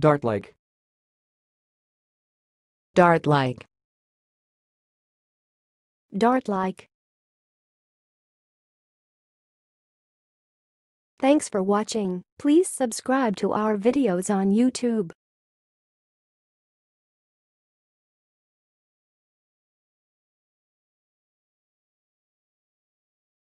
Dart-like. Dart-like. Dart-like. Thanks for watching. Please subscribe to our videos on YouTube.